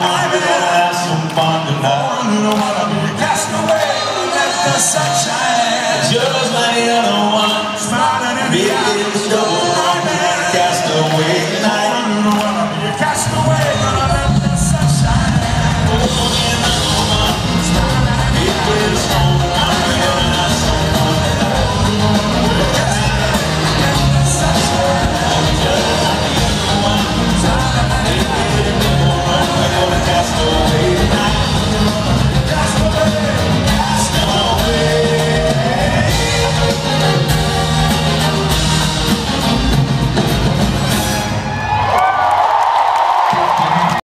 might be some fun tonight. You let the sunshine. Just like the other one. Smiling in the eye. Cast away night.